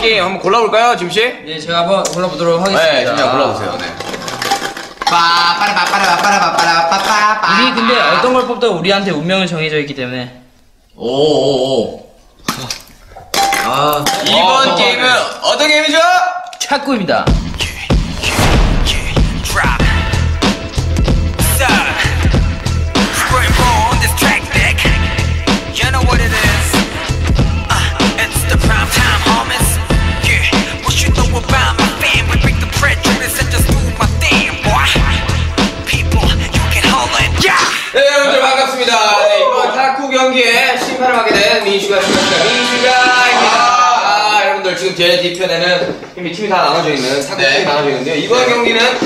뭐 이번 게임 한번 골라볼까요, 짐 씨? 네, 제가 한번 골라보도록 하겠습니다. 네, 진짜 골라보세요. 네. 우리 근데 어떤 걸 뽑도 우리한테 운명은 정해져 있기 때문에 오오오. 아 이번 어, 게임은 네. 어떤 게임이죠? 탁구입니다. 제 뒤편에는 이미 팀이 다 나눠져 있는 탁구 팀이 나눠져 있는데요. 이번 경기는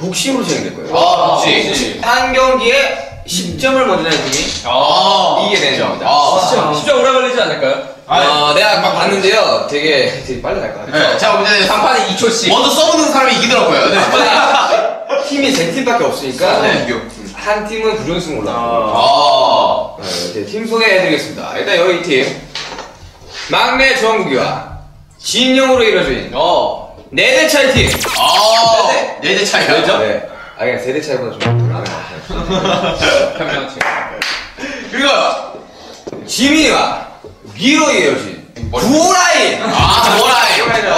복심으로 진행될 거예요. 아, 복심. 한 경기에 10점을 먼저 내는 팀이 아, 이기게 되는 겁니다. 아, 진짜 오래 걸리지 않을까요? 어, 내가 막 봤는데요. 되게, 되게 빨리 갈 것 같아요. 네, 자, 이제 3판에 2초씩. 먼저 써보는 사람이 이기더라고요. 네. 팀이 세 팀밖에 없으니까 네. 한 팀은 부정승 올라갑니다. 아, 네, 이제 팀 소개해드리겠습니다. 일단 여기 팀 막내 정국이와 진영으로 이루어진 어. 네대 차이 팀. 아, 네. 네대 차이가. 네. 아 그냥 세대 차이보다 좀 많은 것 같아요. 평평치. 그리고, 지민이와 미로 이루어진 구호라인. 아, 뭐라이.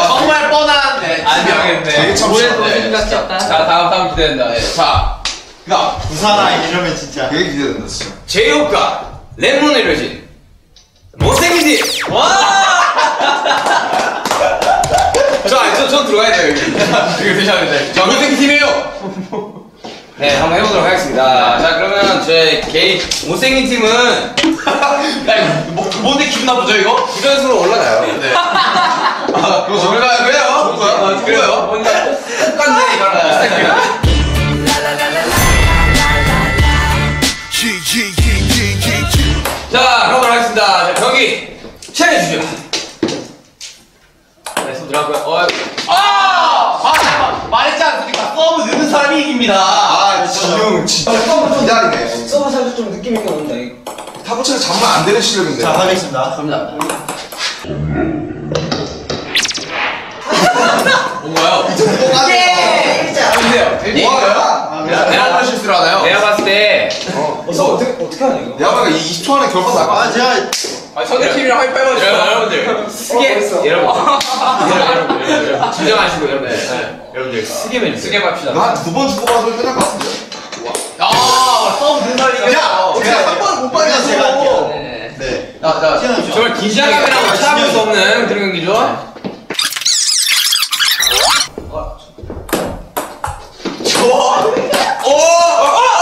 정말 뻔한, 네, 지명인데. 올해도 네. 생각지 않다. 자, 다음, 다음 기대된다. 네, 자. 나 부산아 이러면 진짜 되게 기대된다 진짜 제이홉과 랩몬을 이루어진 못생긴 팀. 자, 저, 저 들어가야 돼요, 여기. 이거 드셔야 돼. 저 못생긴 팀이에요. 네, 한번 해보도록 하겠습니다. 자, 그러면 제 개인 못생긴 팀은 야, 이거 뭐, 뭔데 기분 나쁘죠, 이거? 부전수로 올라가요. 네. 아, 그거 거야, 그래요? 거야? 그래요? 똑같네, 이거는. 어, 아! 아, 말했지 않습니까? 서브 넣는 사람이 이깁니다. 아 진영 진짜 한번 기다리네 서브 사실 좀 느낌 있게. 이거. 타부차가 잠만 안 되는 실력인데 자 하겠습니다 뭔가요? 예! 보세요. 뭐하냐? 내가 어떤 실수를 하나요? 내가 봤을 때 야마가 20초 안에 결과 나가 아 제가 아, 선대팀이랑 하이파이브 하죠. 여러분들 쓰게 여러분 여러분 여러분 진정하시고 여러분 여러분들 쓰게 매주세요. 쓰게 맙시다. 한두번 주고받아도 끝날 것 같은데? 아, 서브 넣는 사람이 이겨요. 야 어떻게 한번못 할게요. 네. 네. 나, 나, 튀어나오죠. 정말 긴장감이라고 참을 수 없는 그런 경기죠. 미안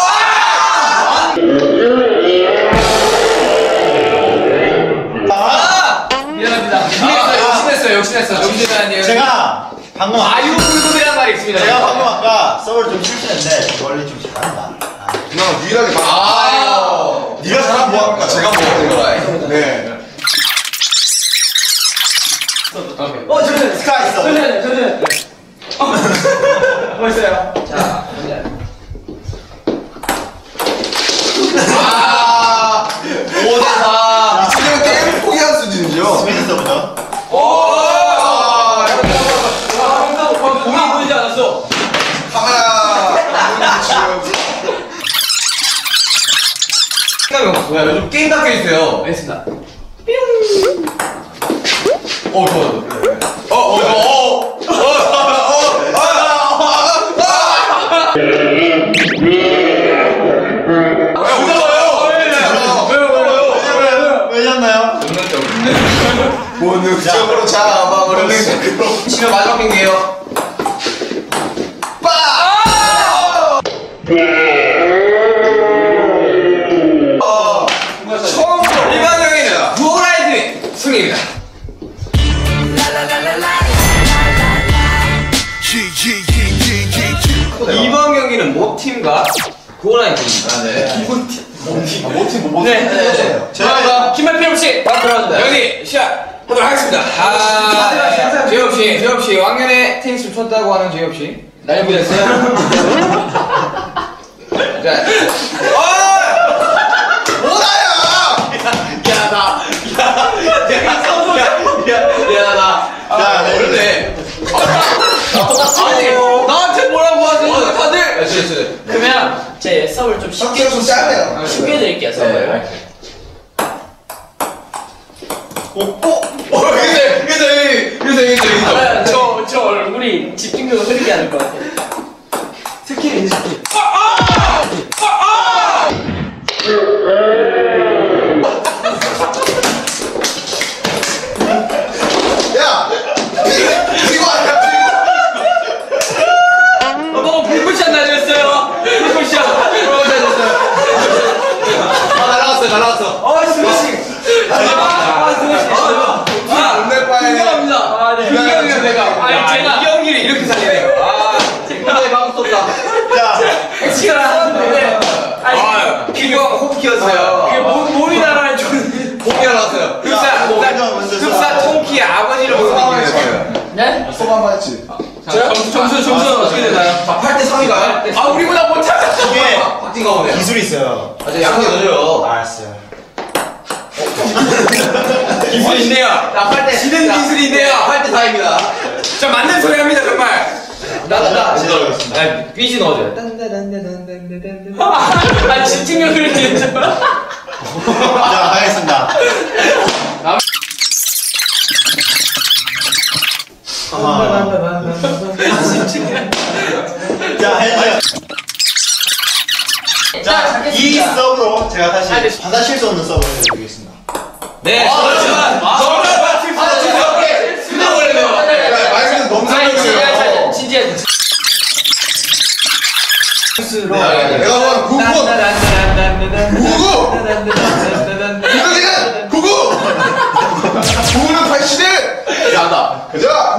정신이 아니에요. 제가 방금 아유 불급이라는 말이 있습니다. 제가 방금 아까 서브를 좀 실수했는데 원래 좀 잘한다 아, 누나가 유일하게 봐 아, 네가 잘하면 뭐합니까 제가 뭐합니까 네 어 저기 스카 있어 아, 5대4. 진영 게임 포기한 수준이죠 스페인 서브죠 공이 보이지 않았어. 카메라 생각이 없어. 뭐야, 요즘 게임 닫혀 있어요. 알겠습니다. 어, 좋아, 좋아. 어, 어, 어, 어. 왜 졌나요? 본능적으로 잡아버렸어 지금 마지막 경기예요. 처 구호라인 팀입니다. 네. 모팀 뭐 네. 모팀. 자, 긴말 필요 없이 막 들어가도 여기 시작 하도록 하겠습니다. 아, 씨, 재엽 씨, 왕년에 테니스를 쳤다고 하는 씨. 날 보냈어요? 자, 미안하다. 야, 네. 그러네. 아니, 나한테 뭐라고 진짜, 진짜. 그러면 제 서브를 좀 쉽게 좀 짧네요. 쉽게 드릴게요 네, 서브를 어, 이게 이게 이게 이게 이게 저, 저 얼굴이 집중력을 흐리게 하는 것 같아요. 스킬이 스킬 야! 이거 아니야, 어, 너무 불꽃이 안 날렸어요. 불꽃이야. 불꽃이 안 날렸어요. 아 날라갔어 날라갔어. 어, 승우 씨. 아, 승우 씨. 아, 아, 동네 바에. 인정합니다. 아, 네. 이경이가 내가. 아니, 아, 제가- 이 경기를 이렇게 살리네요. 아, 근데 방금 쏜다. 야! 엑스트라 하는데 아, 기경 호흡 키웠어요. 그게 몸, 몸이 나가는 좀 공이 날라갔어요. 흡사, 야, 뭐, 흡사, 먼저, 먼저 흡사 써. 통키의 아버지를 보고 이기는 거예요. 네? 소감 봤지? 점수, 점수, 점수는 어떻게 되나요? 자, 8대 3이가요? 아, 우리보다 못하잖아. 이게 박진가 보네. 기술이 있어요. 아, 저 양쪽 넣어줘요. 알았어요. 기술이 있네요. 자, 8대. 지는 기술이 있네요. 8대 4입니다. 자, 맞는 소리 합니다, 정말. 나, 나, 제대로 하겠습니다. 아, 삐지 넣어줘요. 아 집중력을 잃죠 자, 하겠습니다. 자, 해주세요. 자, 이 서브로 제가 다시 바다 실수 없는 서브를 해드리겠습니다. 네, 아, 그렇죠. 아, 저는 아, 진짜 오케이. 끝나버리네요. 말씀은 너무 아니 진지해. 진지해 내가 뭐 구구! 구구! 구구지는 구구! 구구는 81! 야다. 가자!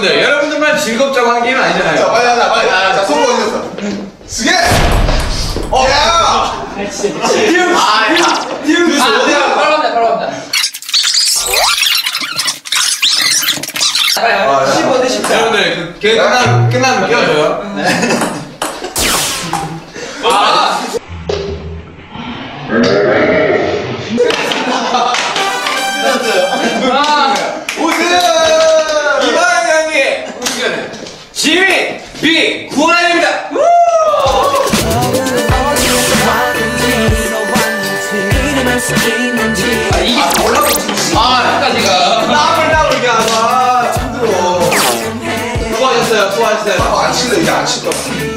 여러분들, 여러분들만 즐겁자고 한 게임은 자, 아니잖아요. 빨리 하자, 빨리. 자, 손 어디 갔어? 쓰게! 어, 야! 아 진짜 미치 아, 야. 아 네, 바로 갑니다 바로 아, 15대 14 여러분들, 그 게임 끝나면, 끝나면 끼워줘요. 아, 아 하다가